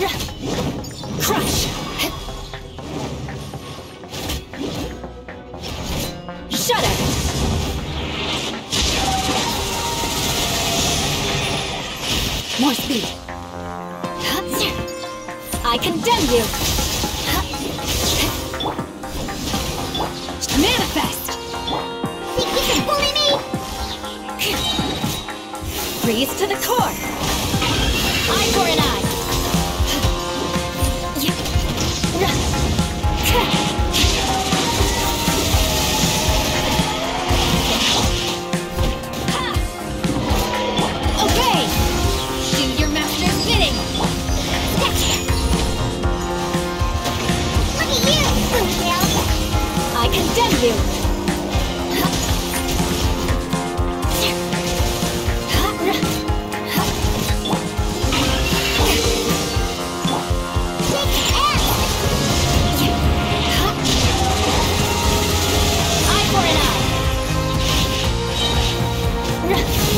Crush! Shut up! More speed! I condemn you! Manifest! Think you can bully me? Freeze to the core! I condemn you!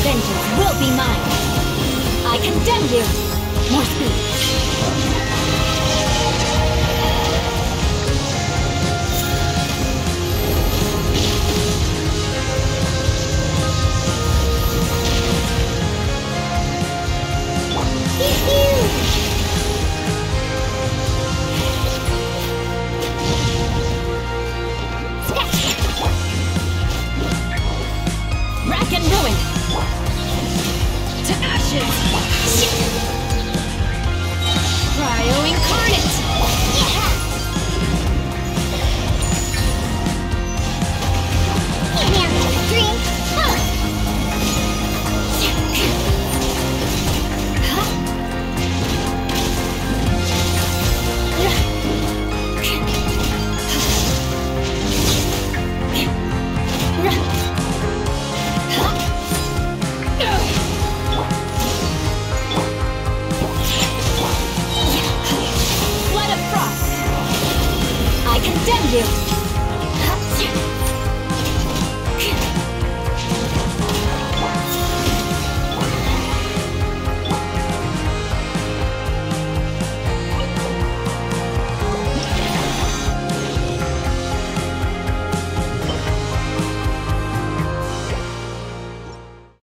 Vengeance will be mine! I condemn you! More speed! To ashes! Cryo